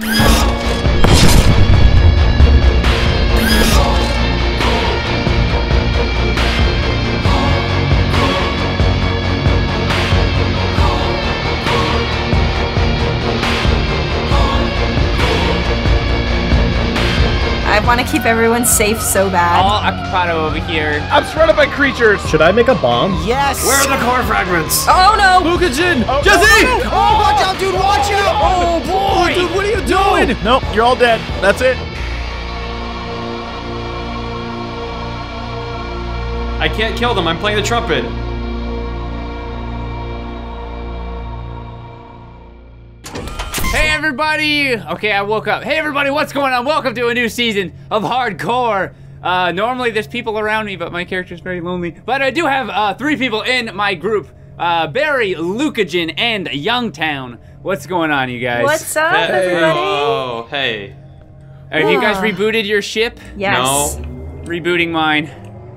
I want to keep everyone safe so bad. All occupado over here. I'm surrounded by creatures. Should I make a bomb? Yes! Where are the core fragments? Oh no! Lucahjin! Oh, Jesse! Oh, watch out, dude! Watch out! Oh boy! Dude, what are you doing? Nope, you're all dead. That's it. I can't kill them. I'm playing the trumpet. Everybody! Okay, I woke up. Hey everybody, what's going on? Welcome to a new season of Hardcore. Uh, normally there's people around me, but my character's very lonely. But I do have uh, three people in my group. Uh, Barry, Lucahjin, and Yungtown. What's going on, you guys? What's up, Hey. everybody? Oh, hey. Have you guys rebooted your ship? Yes. No. Rebooting mine.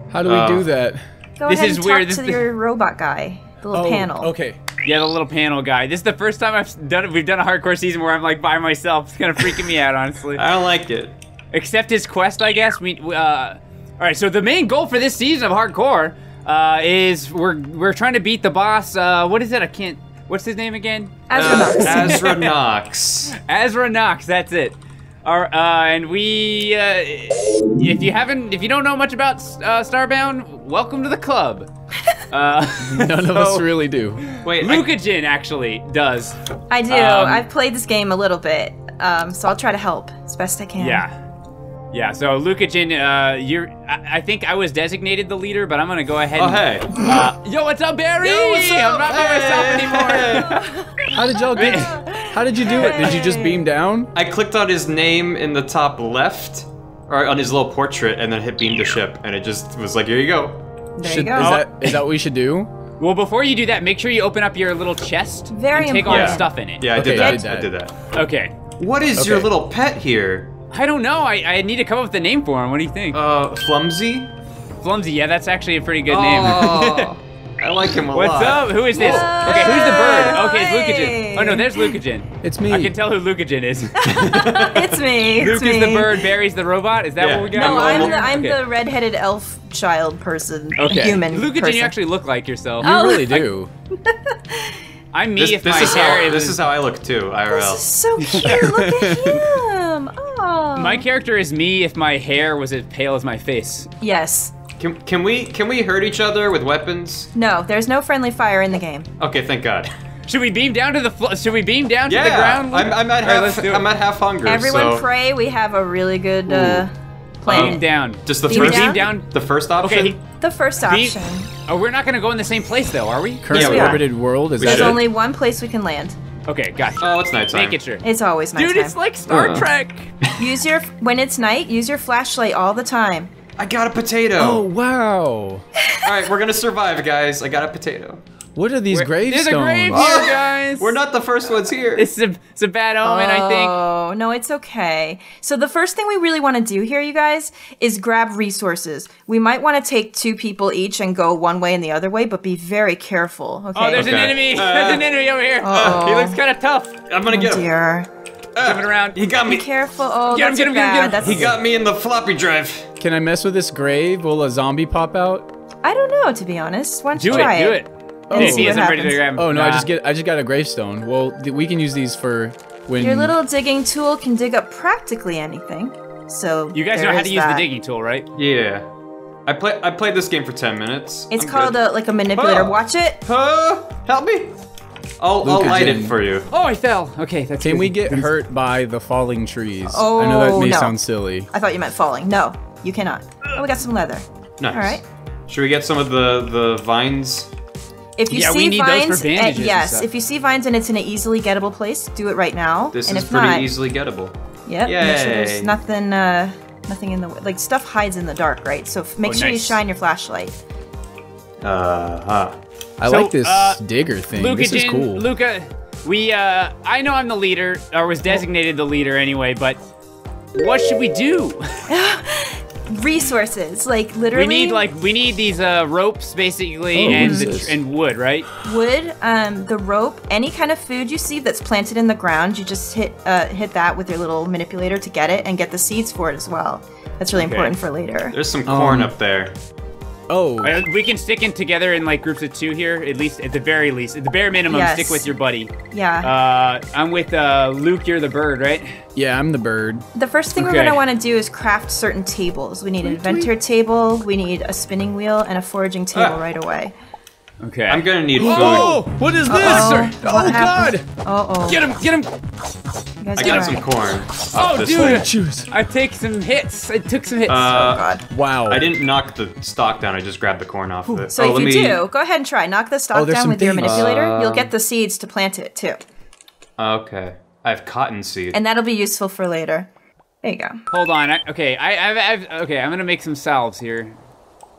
How do we do that? Go This ahead is and weird. talk This to is- your robot guy, the little oh, panel. okay. Yeah, the little panel guy. This is the first time I've done it. We've done a hardcore season where I'm like by myself. It's kind of freaking me out, honestly. I don't like it. Except his quest, I guess. We, uh, all right. So the main goal for this season of hardcore uh, is we're we're trying to beat the boss. Uh, what is it? I can't. What's his name again? Astronaut. Uh, Asra Nox. Ezra Nox. That's it. Our, uh, and we, uh, if you haven't, if you don't know much about uh, Starbound, welcome to the club. Uh, None of us really do. Wait, I, Lucahjin actually does. I do. Um, I've played this game a little bit, um, so I'll try to help as best I can. Yeah. Yeah, so Lucahjin, uh, you're, I, I think I was designated the leader, but I'm gonna go ahead oh, and, hey. uh, yo, what's up, Barry? Yo, what's up? I'm not by myself anymore. How did y'all get? How did you do it? Did you just beam down? I clicked on his name in the top left, or on his little portrait, and then hit beam to ship, and it just was like, here you go. There Should, you go. Is that is that what we should do? well, before you do that, make sure you open up your little chest Very and take all the important. stuff in it. Yeah, I Okay, did I that. I did that. Okay. What is your little pet here? I don't know. I, I need to come up with a name for him. What do you think? Uh, Flumsy? Flumsy. Yeah, that's actually a pretty good name. I like him a What's lot. up? Who is this? Whoa. Okay, who's the bird? Okay, it's Hey. Lucahjin. Oh no, there's Lucahjin. It's me. I can tell who Lucahjin is. it's me. It's Luke me. is the bird, Barry's the robot. Is that Yeah. what we got? No, I'm normal. the I'm Okay. the redheaded elf child person. Okay. Human Lucahjin, person. you actually look like yourself. You Oh. really do. I'm me This, if this my is hair how is. this is how I look too, IRL. This IRL. is so cute. Look at him. Oh. my character is me if my hair was as pale as my face. Yes. Can, can we can we hurt each other with weapons? No, there's no friendly fire in the game. Okay, thank God. Should we beam down to the flo- Should we beam down to the ground? I'm, I'm at All right, let's half do it. I'm at half hunger. Everyone so pray we have a really good uh, plan. beam down. just the Beam first down? Beam down. the first option. Okay. The first Beam- option. Oh, we're not gonna go in the same place though, are we? Current Yeah, we are. orbited world is There's only one place we can land. Okay, gotcha. Oh, it's nighttime. Make it sure. It's always nighttime. Dude, it's like Star Uh. Trek. use your when it's night. Use your flashlight all the time. I got a potato. Oh wow! All right, we're gonna survive, guys. I got a potato. What are these There's gravestones? a grave Oh, here, guys. We're not the first ones here. It's a, it's a bad omen, I think. Oh no, it's okay. So the first thing we really want to do here, you guys, is grab resources. We might want to take two people each and go one way and the other way, but be very careful. Okay. Oh, there's an enemy. Uh, there's an enemy over here. Uh-oh. He looks kind of tough. I'm gonna Oh, get him. dear. Jumping ah, around. He got me. Be careful. Oh, Get him, that's get him, get him, bad. get him. That's He got me in the floppy drive. Can I mess with this grave? Will a zombie pop out? I don't know, to be honest. Why don't Do you it. Do it. Oh. If See he what isn't ready to grab. Oh no, I just get I just got a gravestone. Well, th- we can use these for when Your little digging tool can dig up practically anything. So You guys there know how to use that. the digging tool, right? Yeah. I play. I played this game for ten minutes. It's I'm called good. a like a manipulator. Oh. Watch it. Huh? Help me. I'll, I'll light it for you. Oh, I fell. Okay, that's Can good. we get hurt by the falling trees? Oh, I know that Oh, may no. sound silly. I thought you meant falling. No, you cannot. Oh, we got some leather. Nice. All right. Should we get some of the the vines? If you Yeah, see we need those for vines, eh, bandages and yes. stuff. If you see vines and it's in an easily gettable place, do it right now. This and is if pretty not, easily gettable. Yep. Make sure there's nothing, uh, nothing in the way. Like stuff hides in the dark, right? So f- make Oh, sure you shine your flashlight. Uh huh. I So, like this uh, digger thing. Luca, this is Jin- cool. Luca, we, uh, I know I'm the leader, or was designated the leader anyway, but what should we do? resources, like literally. We need like we need these uh, ropes basically Oh, and the and wood, right? wood, um, the rope, any kind of food you see that's planted in the ground, you just hit uh, hit that with your little manipulator to get it and get the seeds for it as well. That's really important for later. There's some corn Um, up there. Oh, Uh, We can stick in together in like groups of two here, at least at the very least, at the bare minimum. Yes. Stick with your buddy. Yeah. Uh, I'm with uh, Luke. You're the bird, right? yeah, I'm the bird. the first thing we're gonna want to do is craft certain tables. We need an inventor table, we need a spinning wheel, and a foraging table Ah. right away. Okay. I'm gonna need food. Oh, what is this? Uh-oh. Oh What God! Uh oh. Get him! Get him! You guys I got right. some corn. Oh, up this dude! way. Juice. I take some hits. I took some hits. Oh Uh, god. Wow. I didn't knock the stock down. I just grabbed the corn off of it. So oh, if let you me. do, go ahead and try. Knock the stalk Oh, down some with your things. manipulator. You'll Um, get the seeds to plant it too. Okay. I have cotton seed. And that'll be useful for later. There you go. Hold on. I, okay. I, I've, I've. Okay. I'm gonna make some salves here.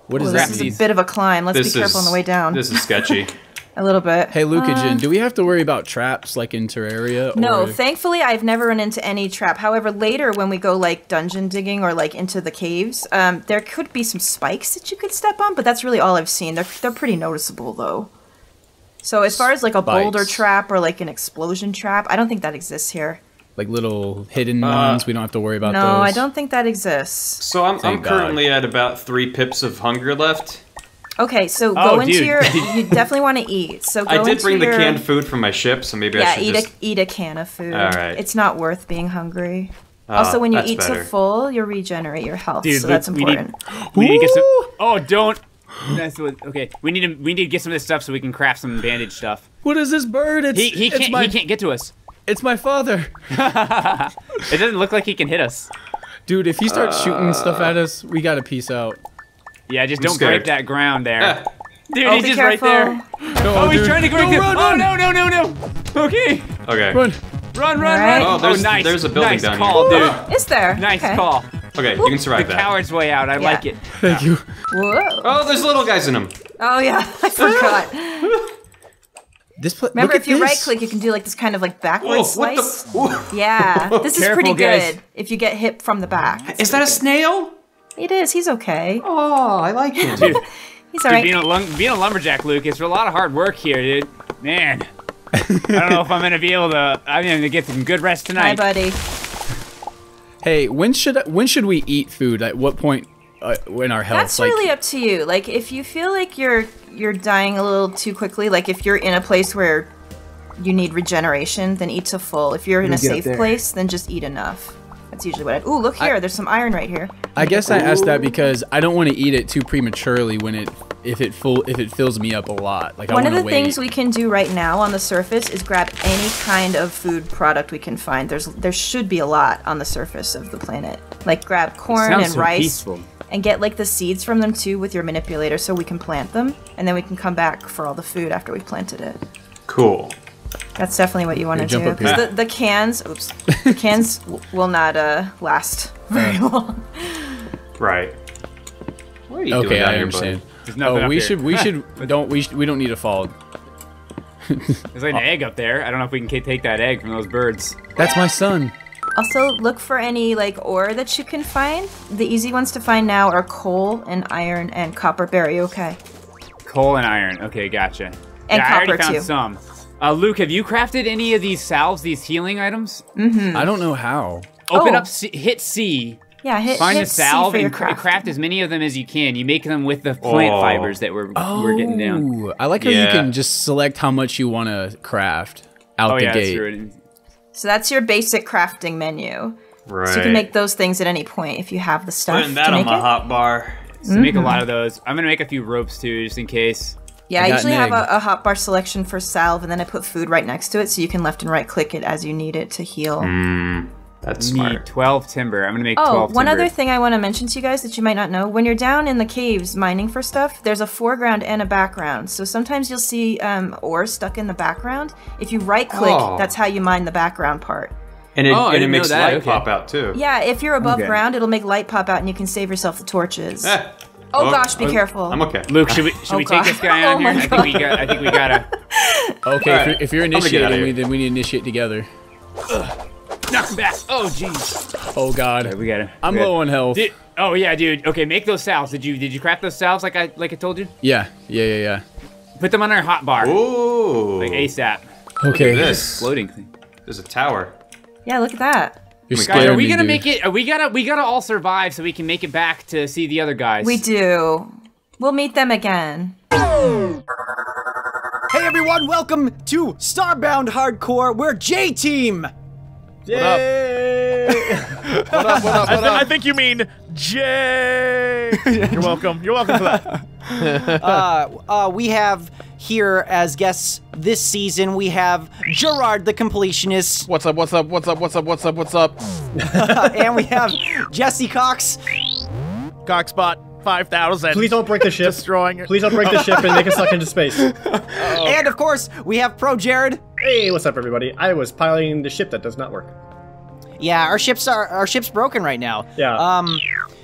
What Well, is this that? is these? a bit of a climb. Let's this be careful is on the way down. This is sketchy. a little bit. Hey, Lucahjin, do we have to worry about traps like in Terraria? No, or- thankfully I've never run into any trap. However, later when we go like dungeon digging or like into the caves, um, there could be some spikes that you could step on, but that's really all I've seen. They're they're pretty noticeable though. So as far as like a boulder trap or like an explosion trap, I don't think that exists here. Like little hidden Uh, ones. We don't have to worry about No, those. No, I don't think that exists. So I'm, I'm currently at about three pips of hunger left. Okay, so Oh, go into dude. your. You definitely want to eat. So go I did into bring your, the canned food from my ship, so maybe I Yeah, should eat just. a eat a can of food. All right. It's not worth being hungry. Ah, also, when you eat better. to full, you regenerate your health, Dude, so Luke, that's we need- important. We need to get some. Oh, don't. That's what. Okay. We need to. We need to get some of this stuff so we can craft some bandage stuff. What is this bird? It's, He he it's can't. my, He can't get to us. It's my father. It doesn't look like he can hit us. Dude, if he starts shooting stuff at us, we gotta peace out. Yeah, just I'm don't break scared. that ground there. Ah, Dude, Oh, he's just careful. right there. No, Oh, he's trying to break no, it. run, oh no no no no. Okay. okay. Run. Run run Alright. run. Oh, there's- nice. there's a building nice down call, here. dude. Is there? Nice okay. call. Okay, you can The survive that. coward's way out. I Yeah. like it. Thank you. Whoa. Oh, there's little guys in them. Oh yeah, I forgot. This pla- Remember, look if at you this. right click, you can do like this kind of like Whoa, backward what slice. the? Yeah, this is Careful, pretty guys. good. If you get hit from the back, Is that a snail? it is. He's okay. Oh, I like him. Dude, He's dude, alright. being, a lum- being a lumberjack, Luke, it's a lot of hard work here, dude. Man, I don't know if I'm gonna be able to. I'm gonna get some good rest Hi, tonight. buddy. Hey, when should when should we eat food? At what point uh, in our health? That's like, really up to you. Like, if you feel like you're you're dying a little too quickly, like if you're in a place where you need regeneration, then eat to full. If you're in a safe place, then just eat enough. That's usually what I. Ooh, look here. There's some iron right here. I guess I asked that because I don't want to eat it too prematurely when it if it full if it fills me up a lot. Like I One of the wait. things we can do right now on the surface is grab any kind of food product we can find. There's there should be a lot on the surface of the planet. Like grab corn sounds and so rice peaceful. And get like the seeds from them too with your manipulator so we can plant them and then we can come back for all the food after we planted it. Cool. That's definitely what you want to do because the, the cans, oops, the cans w- will not uh, last very long. Right. What are you Okay, down I here, understand. There's nothing Oh, up we here. should we should don't we sh- we don't need to fall. There's like an egg up there. I don't know if we can take that egg from those birds. That's my son. Also, look for any like ore that you can find. The easy ones to find now are coal and iron and copper. Very okay. Coal and iron. Okay, gotcha. And yeah, I already found too. some. Uh, Luke, have you crafted any of these salves, these healing items? Mm-hmm. I don't know how. Open Oh. up, C- hit C, Yeah, hit find hit a C salve, for and cra- craft. craft as many of them as you can. You make them with the plant Oh. fibers that we're, we're getting down. Ooh, I like how you can just select how much you want to craft out Oh the yeah, that's gate. true. So that's your basic crafting menu. Right. So you can make those things at any point if you have the stuff Putting that to on my it. hot bar. So make a lot of mm-hmm. those. I'm gonna make a few ropes too, just in case. Yeah, I I usually have egg. a, hot bar selection for salve, and then I put food right next to it, so you can left and right click it as you need it to heal. Mm. That's Need smart. 12 timber. I'm gonna make Oh, 12 one timber. other thing I want to mention to you guys that you might not know: when you're down in the caves mining for stuff, there's a foreground and a background. So sometimes you'll see um, ore stuck in the background. If you right click, Oh. that's how you mine the background part. And it, Oh, and it makes that, light okay. pop out too. Yeah, if you're above Okay. ground, it'll make light pop out, and you can save yourself the torches. Eh, oh oh, gosh, be oh, careful. I'm okay. Luke, should we should Oh, we take this guy Oh on here? I think we got. I think we gotta Okay, if, you're, if you're I'm gonna get outta initiating, me, then we need to initiate together. Knock him back. Oh jeez. Oh God, We got him. I'm we gotta- low on health. Dude, Oh yeah, dude. Okay, make those salves. Did you did you craft those salves like I like I told you? Yeah, yeah, yeah, yeah. Put them on our hot bar, Ooh. like ASAP. Okay. This. Floating thing. There's a tower. Yeah, look at that. You're oh Guys, scaring are we me, gonna dude. make it? Are we gotta we gotta all survive so we can make it back to see the other guys. We do. We'll meet them again. Hey everyone, welcome to Starbound Hardcore. We're J Team. Jay! What up? what up? What up? What I, th up? I, think you mean Jay. You're welcome. You're welcome for that. uh, uh, we have here as guests this season. We have Jirard the completionist. What's up? What's up? What's up? What's up? What's up? What's up? and we have Jesse Cox. Coxbot. 5,000. Please don't break the ship. Destroying it. Please don't break the ship and make us suck into space. Uh -oh. And of course, we have ProJared. Hey, what's up, everybody? I was piloting the ship that does not work. Yeah, our ships are our ship's broken right now. Yeah. Um,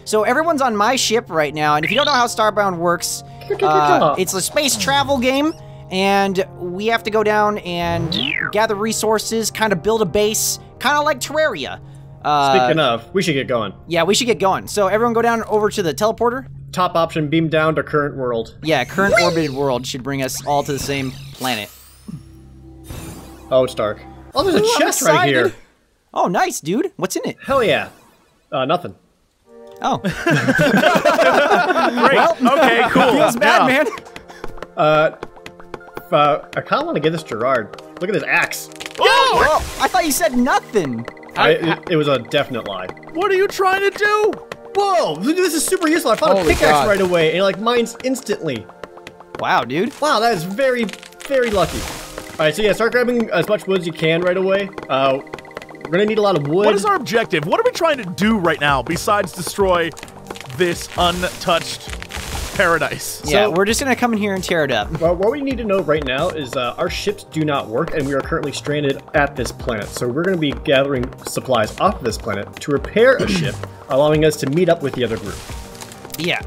so everyone's on my ship right now, and if you don't know how Starbound works, uh, it's a space travel game, and we have to go down and gather resources, kind of build a base, kind of like Terraria. Uh, Speaking of, we should get going. yeah, we should get going. So everyone go down over to the teleporter. Top option, beam down to current world. Yeah, current orbited world should bring us all to the same planet. Oh, it's dark. Oh, there's a Ooh, I'm chest right here. Oh, nice, dude. What's in it? Hell yeah. Uh, nothing. Oh, Great. okay. Cool. feels bad, Yeah. man. Uh, uh, I kind of want to get this Jirard. Look at this axe. Whoa, I thought you said nothing. I, it, it was a definite lie. What are you trying to do? Whoa, this is super useful. I found a pickaxe God. right away, and it, like mines instantly. Wow, dude. Wow, that is very, very lucky. All right, so yeah, start grabbing as much wood as you can right away. Uh, we're gonna need a lot of wood. What is our objective? What are we trying to do right now besides destroy this untouched paradise? Yeah, So- we're just gonna come in here and tear it up. Well, what we need to know right now is uh, our ships do not work, and we are currently stranded at this planet. So we're going to be gathering supplies off of this planet to repair a ship, allowing us to meet up with the other group. Yeah.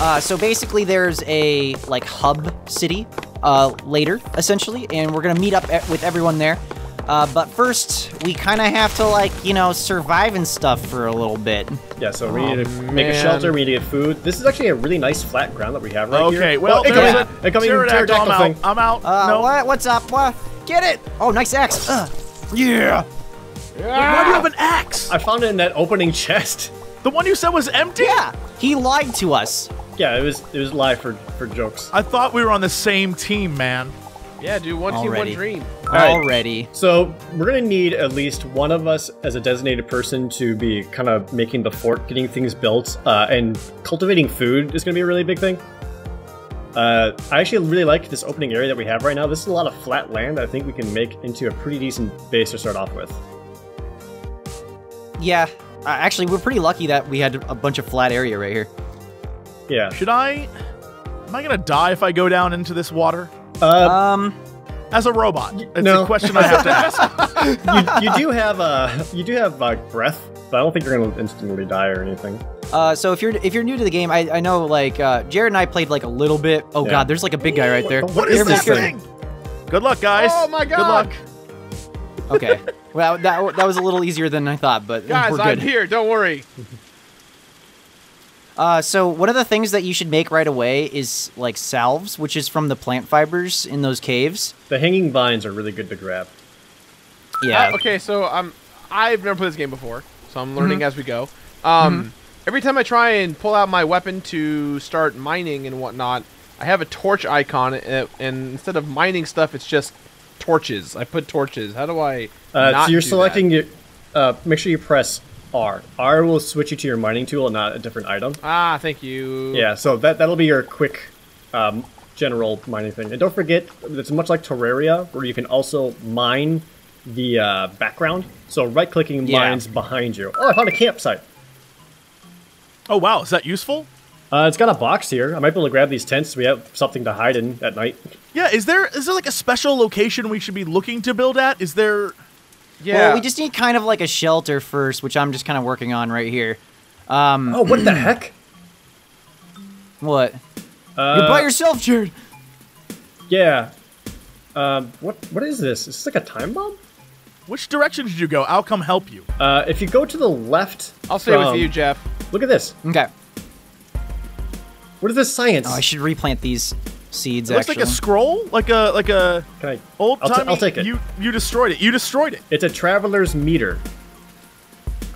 Uh, so basically, there's a like hub city uh, later, essentially, and we're gonna meet up with everyone there. Uh, but first, we kind of have to like you know survive and stuff for a little bit. Yeah, so we need to make a shelter. We need to get food. This is actually a really nice flat ground that we have right here. Okay. Well, oh, there's incoming, a incoming pterodactyl. I'm out. thing. I'm out. Uh, no. what? What's up? What? Get it? Oh, nice axe. Uh, yeah. Why do you have an axe? I found it in that opening chest. The one you said was empty. Yeah. He lied to us. Yeah, it was it was live for for jokes. I thought we were on the same team, man. Yeah, dude, one team, Already. one dream. Right. Already. So we're gonna need at least one of us as a designated person to be kind of making the fort, getting things built, uh, and cultivating food is gonna be a really big thing. Uh, I actually really like this opening area that we have right now. This is a lot of flat land that I think we can make into a pretty decent base to start off with. Yeah. Uh, actually, we're pretty lucky that we had a bunch of flat area right here. Yeah. Should I? Am I gonna die if I go down into this water Uh, Um. As a robot? It's no. a question I have to ask. you, you do have uh, you do have uh, breath, but I don't think you're gonna instantly die or anything. Uh, so if you're if you're new to the game, I, I know like uh, Jared and I played like a little bit. Oh Yeah. god, there's like a big guy right there. What is Everybody's this scared. thing? Good luck, guys. Oh my god. Good luck. Okay, well that that was a little easier than I thought, but Guys, we're I'm here, don't worry. Uh, so one of the things that you should make right away is like salves, which is from the plant fibers in those caves. The hanging vines are really good to grab. Yeah. Uh, okay, so um, I've never played this game before, so I'm learning Mm-hmm. as we go. Um, every time I try and pull out my weapon to start mining and whatnot, I have a torch icon, uh, and instead of mining stuff, it's just torches. I put torches. How do I? Uh, not so you're do selecting that? your. Uh, make sure you press R. R will switch you to your mining tool and not a different item. Ah, thank you. Yeah, so that that'll be your quick, um, general mining thing. And don't forget, it's much like Terraria, where you can also mine the uh, background. So right-clicking Yeah. mines behind you. Oh, I found a campsite. Oh wow, is that useful? Uh, it's got a box here. I might be able to grab these tents. So we have something to hide in at night. Yeah. Is there is there like a special location we should be looking to build at? Is there? Yeah. Well, we just need kind of like a shelter first, which I'm just kind of working on right here. Um, Oh, what the heck? what? Uh, You're by yourself, Jared. Yeah. Um, what what is this? Is this like a time bomb? Which direction did you go? I'll come help you. Uh, if you go to the left, I'll stay from- with you, Jeff. Look at this. Okay. What is this science? Oh, I should replant these seeds. It looks actually. like a scroll, like a like a Can I? old I'll, ta- timey. I'll take it. You you destroyed it. You destroyed it. It's a traveler's meter.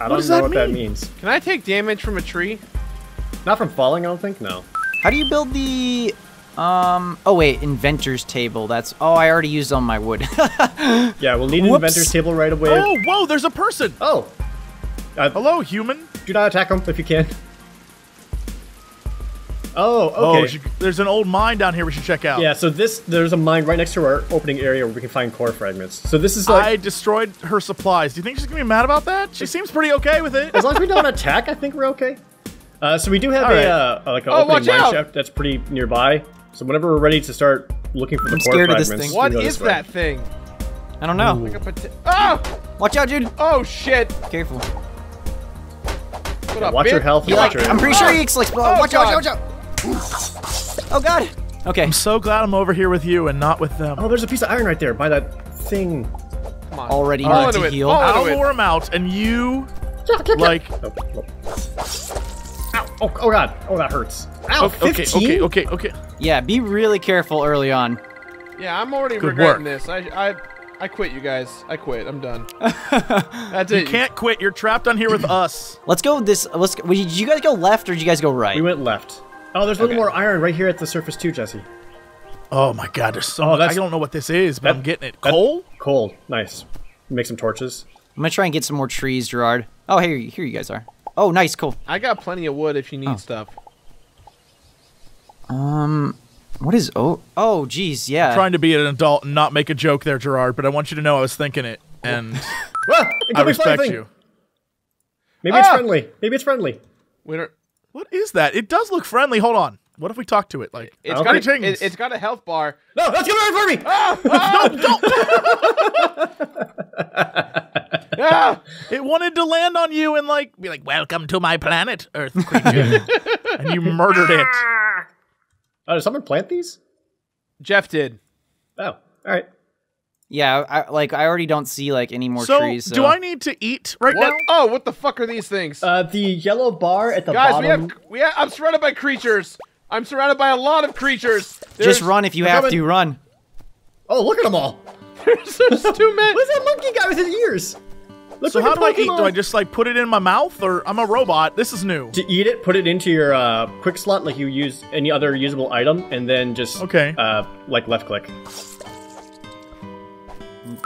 I don't does know that what that means. Can I take damage from a tree? Not from falling, I don't think. No. How do you build the? Um. Oh wait, inventor's table. That's. Oh, I already used all my wood. Yeah, we'll need an Whoops. inventor's table right away. Oh, whoa! There's a person. Oh. Uh, Hello, human. Do not attack him if you can. Oh, Oh, okay. we should- there's an old mine down here we should check out. yeah, so this there's a mine right next to our opening area where we can find core fragments. So this is like I destroyed her supplies. Do you think she's gonna be mad about that? She seems pretty okay with it. as long as we don't attack, I think we're okay. Uh, so we do have All a right. uh, like an Oh, opening mine out! shaft that's pretty nearby. So whenever we're ready to start looking for the I'm core scared of this thing. we What go is way. that thing? I don't know. Like a oh! Watch out, dude. Oh shit! Careful. What up, Watch your bitch? health. He and like. your I'm pretty sure he Oh, explodes. Oh, watch out! Watch out! Oh god. Okay. I'm so glad I'm over here with you and not with them. Oh, there's a piece of iron right there by that thing. Come on. Already Fall need to it, heal. fall I'll into lure him out, and you like. Oh, oh. Ow! Oh, oh god! Oh, that hurts. Ow! Okay, 15? okay, okay, okay. Yeah. Be really careful early on. Yeah, I'm already Good regretting work. this. I, I, I quit, you guys. I quit. I'm done. That's it. You can't quit. You're trapped on here with us. Let's go this. Let's. Go, did you guys go left or did you guys go right? We went left. Oh, there's a little Okay. more iron right here at the surface too, Jesse. Oh my God! There's so. Oh, much. I don't know what this is, but that- I'm getting it. Coal? Coal. Nice. Make some torches. I'm gonna try and get some more trees, Jirard. Oh, here, here you guys are. Oh, nice, cool. I got plenty of wood if you need Oh. stuff. Um, what is oh oh geez, yeah. I'm Trying to be an adult and not make a joke there, Jirard. But I want you to know I was thinking it, and Ah, it I could be a funny respect you. Maybe it's Ah! friendly. Maybe it's friendly. We don't. What is that? It does look friendly. Hold on. What if we talk to it? Like, It's Okay. got a, it, it's got a health bar. No, that's coming right for me. Ah! it wanted to land on you and like be like, "Welcome to my planet, Earth creature," and you murdered it. Oh, did someone plant these? Jeff did. Oh, all right. Yeah, I, like I already don't see like any more So, trees. So. do I need to eat right What? now? Oh, what the fuck are these things? Uh, the yellow bar at the Guys, bottom. we have, we have. I'm surrounded by creatures. I'm surrounded by a lot of creatures. There's, Just run if you have coming. to. Run. Oh, look at them all. There's two men. What's that monkey guy with his ears? Looks So like how a do I eat? Do I just like put it in my mouth, or I'm a robot? This is new. to eat it, put it into your uh, quick slot like you use any other usable item, and then just Okay. uh, like left click.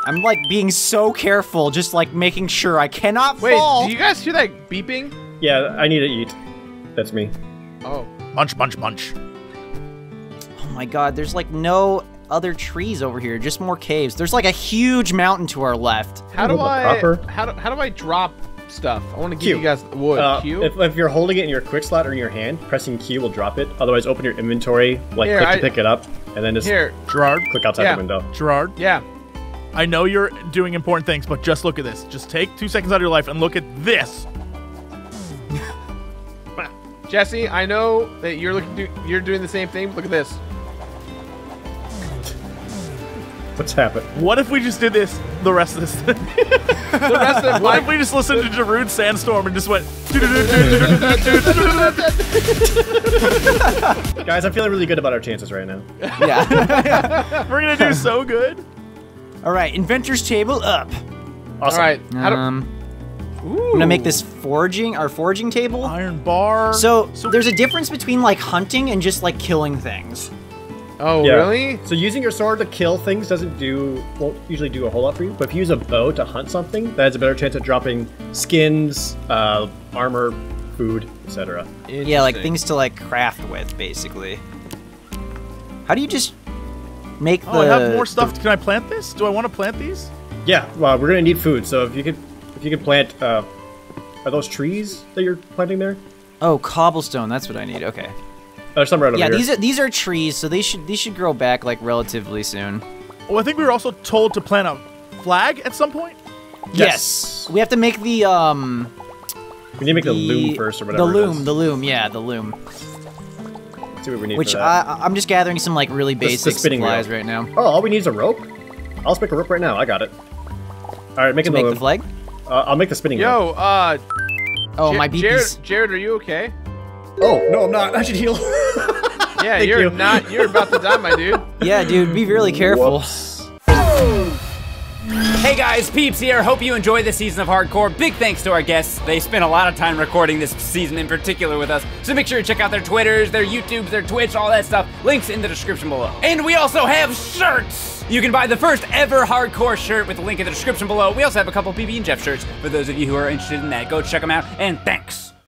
I'm like being so careful, just like making sure I cannot Wait, fall. do you guys hear that beeping? Yeah, I need to eat. That's me. Oh. Munch, munch, munch. Oh my god, there's like no other trees over here, just more caves. There's like a huge mountain to our left. How do I? proper- How do, how do I drop stuff? I want to give Q. you guys wood. Uh, Q. if, if you're holding it in your quick slot or in your hand, pressing Q will drop it. Otherwise, open your inventory, like Here, click I- to pick it up, and then just Here. Jirard, click outside Yeah. the window. Jirard. Yeah. I know you're doing important things, but just look at this. Just take two seconds out of your life and look at this. Jesse, I know that you're looking. Do, you're doing the same thing. Look at this. What's happened? What if we just did this the rest of this? The rest of what my if we just listened to Darude Sandstorm and just went? Guys, I'm feeling really good about our chances right now. Yeah. We're gonna do so good. All right, inventor's table up. Awesome. All right. How do, Um, I'm gonna make this foraging, our foraging table. Iron bar. So, there's a difference between like hunting and just like killing things. oh, Yeah. really? So using your sword to kill things doesn't do won't usually do a whole lot for you. But if you use a bow to hunt something, that has a better chance of dropping skins, uh, armor, food, etc. Yeah, like things to like craft with, basically. How do you just make the? oh, I have more stuff. Can I plant this? Do I want to plant these? Yeah, well, we're gonna need food. So if you could, if you could plant, uh, are those trees that you're planting there? Oh, cobblestone. That's what I need. Okay. There's some right over Yeah, these are these are trees, so they should these should grow back like relatively soon. Oh, I think we were also told to plant a flag at some point. Yes. We have to make the um we need to make the, the loom first or whatever. The loom, the loom, yeah, the loom. Let's see what we need Which for that. I I'm just gathering some like really the basic spinning supplies wheel. right now. Oh, all we need is a rope. I'll just make a rope right now. I got it. All right, make to another make the flag. Uh, I'll make the spinning. one. Yo, uh, Oh, Ja- my Jared, BP's. Jared, are you okay? Oh no, I'm not. I should heal. Yeah, Thank you're you. not. You're about to die, my dude. Yeah, dude, be really careful. Hey guys, Peeps here. Hope you enjoyed this season of Hardcore. Big thanks to our guests. They spent a lot of time recording this season in particular with us. So make sure to check out their Twitters, their YouTubes, their Twitch, all that stuff. Links in the description below. And we also have shirts. You can buy the first ever Hardcore shirt with the link in the description below. We also have a couple PB and Jeff shirts for those of you who are interested in that. Go check them out. And thanks.